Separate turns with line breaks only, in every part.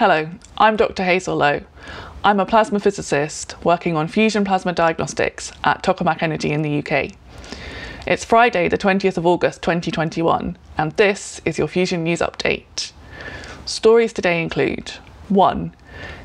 Hello, I'm Dr. Hazel Lowe. I'm a plasma physicist working on fusion plasma diagnostics at Tokamak Energy in the UK. It's Friday, the 20th of August 2021, and this is your Fusion News Update. Stories today include 1.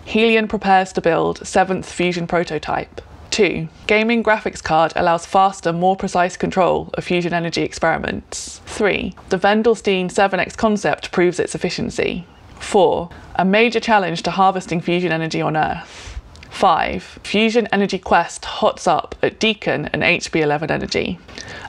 Helion prepares to build seventh fusion prototype. 2. Gaming graphics card allows faster, more precise control of fusion energy experiments. 3. The Wendelstein 7X concept proves its efficiency. 4. A major challenge to harvesting fusion energy on Earth. 5. Fusion Energy Quest hots up at Deakin and HB11 Energy.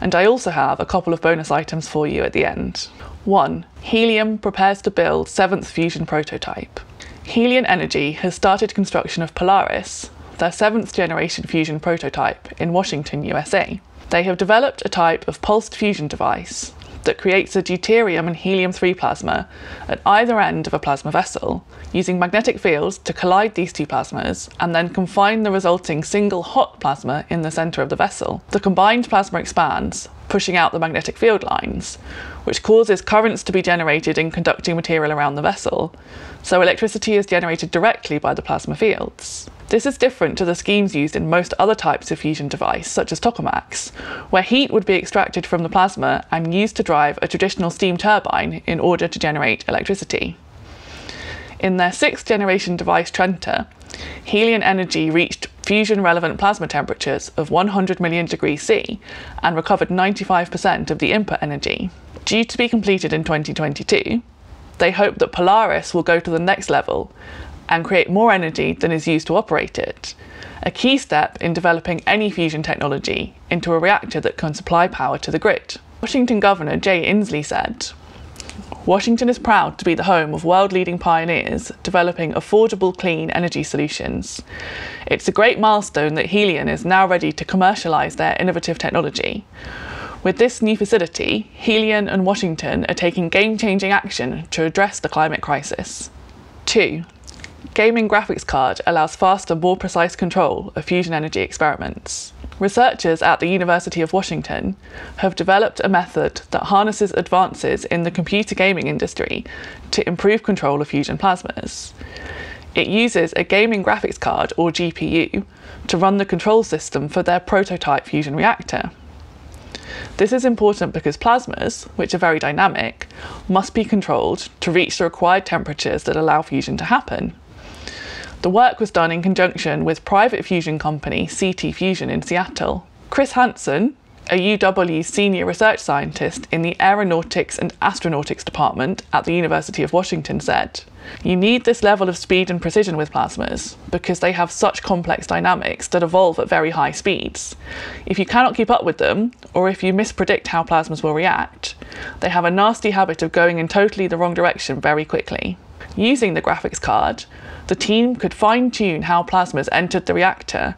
And I also have a couple of bonus items for you at the end. 1. Helion prepares to build 7th fusion prototype. Helion Energy has started construction of Polaris, their 7th generation fusion prototype, in Washington, USA. They have developed a type of pulsed fusion device that creates a deuterium and helium 3 plasma at either end of a plasma vessel, using magnetic fields to collide these two plasmas and then confine the resulting single hot plasma in the centre of the vessel. The combined plasma expands, pushing out the magnetic field lines, which causes currents to be generated in conducting material around the vessel, so electricity is generated directly by the plasma fields. This is different to the schemes used in most other types of fusion device, such as tokamaks, where heat would be extracted from the plasma and used to drive a traditional steam turbine in order to generate electricity. In their sixth generation device Trenta, Helion Energy reached fusion relevant plasma temperatures of 100 million degrees C and recovered 95% of the input energy. Due to be completed in 2022, they hope that Polaris will go to the next level and create more energy than is used to operate it, a key step in developing any fusion technology into a reactor that can supply power to the grid. Washington Governor Jay Inslee said, Washington is proud to be the home of world leading pioneers developing affordable clean energy solutions. It's a great milestone that Helion is now ready to commercialise their innovative technology. With this new facility, Helion and Washington are taking game changing action to address the climate crisis. 2. Gaming graphics card allows faster, more precise control of fusion energy experiments. Researchers at the University of Washington have developed a method that harnesses advances in the computer gaming industry to improve control of fusion plasmas. It uses a gaming graphics card, or GPU, to run the control system for their prototype fusion reactor. This is important because plasmas, which are very dynamic, must be controlled to reach the required temperatures that allow fusion to happen. The work was done in conjunction with private fusion company CT Fusion in Seattle. Chris Hansen, a UW senior research scientist in the Aeronautics and Astronautics Department at the University of Washington, said, You need this level of speed and precision with plasmas because they have such complex dynamics that evolve at very high speeds. If you cannot keep up with them, or if you mispredict how plasmas will react, they have a nasty habit of going in totally the wrong direction very quickly. Using the graphics card, the team could fine tune how plasmas entered the reactor,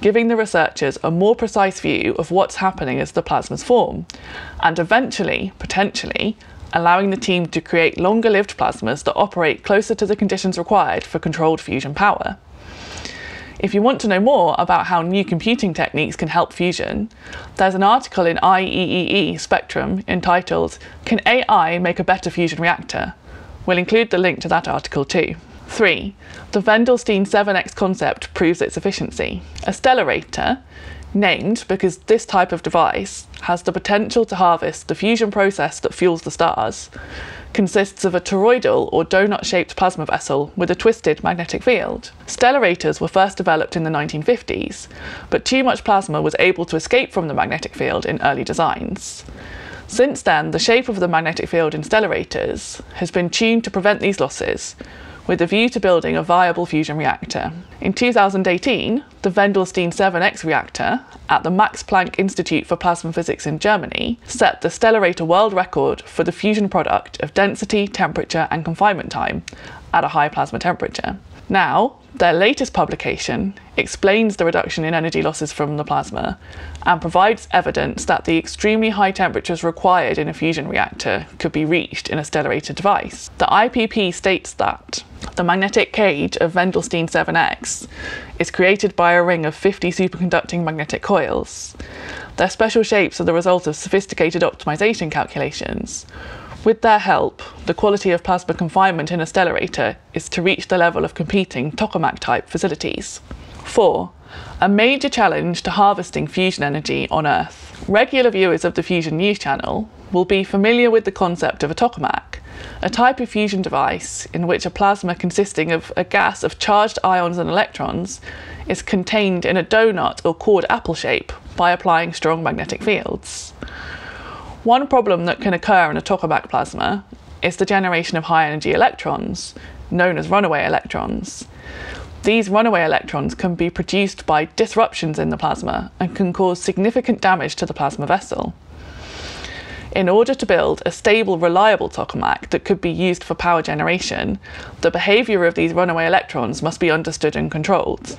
giving the researchers a more precise view of what's happening as the plasmas form, and eventually, potentially, allowing the team to create longer lived plasmas that operate closer to the conditions required for controlled fusion power. If you want to know more about how new computing techniques can help fusion, there's an article in IEEE Spectrum entitled Can AI Make a Better Fusion Reactor? We'll include the link to that article too. 3. The Wendelstein 7X concept proves its efficiency. A stellarator, named because this type of device has the potential to harvest the fusion process that fuels the stars, consists of a toroidal or donut shaped plasma vessel with a twisted magnetic field. Stellarators were first developed in the 1950s, but too much plasma was able to escape from the magnetic field in early designs. Since then, the shape of the magnetic field in stellarators has been tuned to prevent these losses, with a view to building a viable fusion reactor. In 2018, the Wendelstein 7X reactor at the Max Planck Institute for Plasma Physics in Germany set the Stellarator world record for the fusion product of density, temperature, and confinement time at a high plasma temperature. Now, their latest publication explains the reduction in energy losses from the plasma and provides evidence that the extremely high temperatures required in a fusion reactor could be reached in a stellarator device. The IPP states that the magnetic cage of Wendelstein 7X is created by a ring of 50 superconducting magnetic coils. Their special shapes are the result of sophisticated optimization calculations, With their help, the quality of plasma confinement in a stellarator is to reach the level of competing tokamak type facilities. 4. A major challenge to harvesting fusion energy on Earth. Regular viewers of the Fusion News channel will be familiar with the concept of a tokamak, a type of fusion device in which a plasma consisting of a gas of charged ions and electrons is contained in a donut or cored apple shape by applying strong magnetic fields. One problem that can occur in a tokamak plasma is the generation of high energy electrons, known as runaway electrons. These runaway electrons can be produced by disruptions in the plasma and can cause significant damage to the plasma vessel. In order to build a stable, reliable tokamak that could be used for power generation, the behaviour of these runaway electrons must be understood and controlled.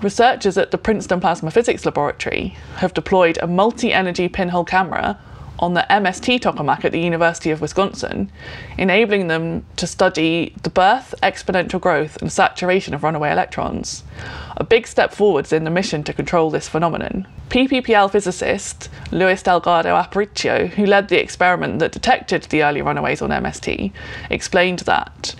Researchers at the Princeton Plasma Physics Laboratory have deployed a multi energy pinhole camera on the MST tokamak at the University of Wisconsin, enabling them to study the birth, exponential growth, and saturation of runaway electrons. A big step forwards in the mission to control this phenomenon. PPPL physicist Luis Delgado Aparicio, who led the experiment that detected the early runaways on MST, explained that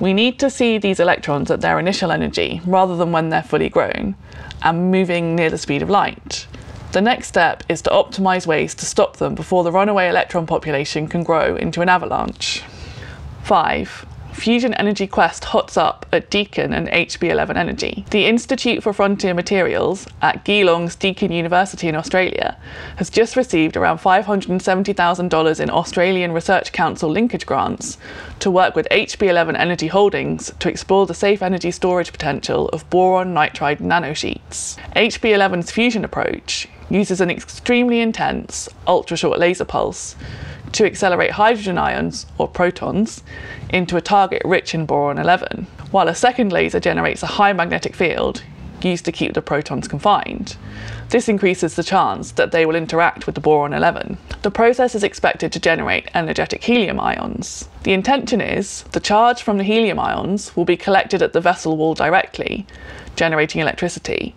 we need to see these electrons at their initial energy rather than when they're fully grown and moving near the speed of light. The next step is to optimize ways to stop them before the runaway electron population can grow into an avalanche. 5. Fusion Energy Quest hots up at Deakin and HB11 Energy. The Institute for Frontier Materials at Geelong's Deakin University in Australia has just received around $570,000 in Australian Research Council linkage grants to work with HB11 Energy Holdings to explore the safe energy storage potential of boron nitride nanosheets. HB11's fusion approach uses an extremely intense ultra short laser pulse to accelerate hydrogen ions, or protons, into a target rich in boron 11, while a second laser generates a high magnetic field used to keep the protons confined. This increases the chance that they will interact with the boron 11. The process is expected to generate energetic helium ions. The intention is the charge from the helium ions will be collected at the vessel wall directly, generating electricity,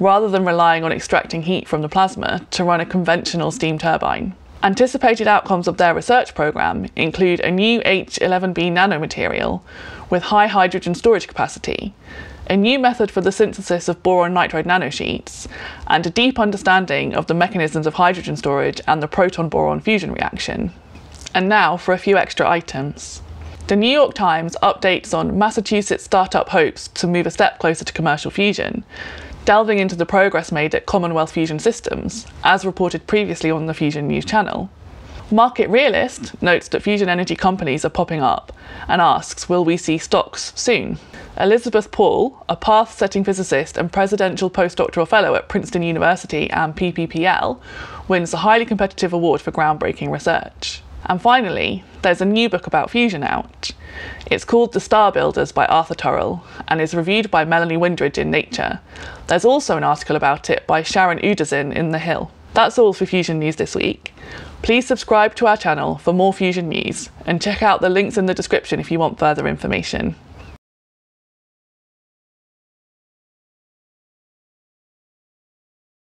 rather than relying on extracting heat from the plasma to run a conventional steam turbine. Anticipated outcomes of their research program include a new H11B nanomaterial with high hydrogen storage capacity, a new method for the synthesis of boron nitride nanosheets, and a deep understanding of the mechanisms of hydrogen storage and the proton boron fusion reaction. And now for a few extra items. The New York Times updates on Massachusetts startup hopes to move a step closer to commercial fusion, delving into the progress made at Commonwealth Fusion Systems, as reported previously on the Fusion News channel. Market Realist notes that fusion energy companies are popping up and asks, will we see stocks soon? Elizabeth Paul, a path setting physicist and presidential postdoctoral fellow at Princeton University and PPPL, wins a highly competitive award for groundbreaking research. And finally, there's a new book about fusion out. It's called The Star Builders by Arthur Turrell and is reviewed by Melanie Windridge in Nature. There's also an article about it by Sharon Udasin in The Hill. That's all for Fusion News this week. Please subscribe to our channel for more Fusion news and check out the links in the description if you want further information.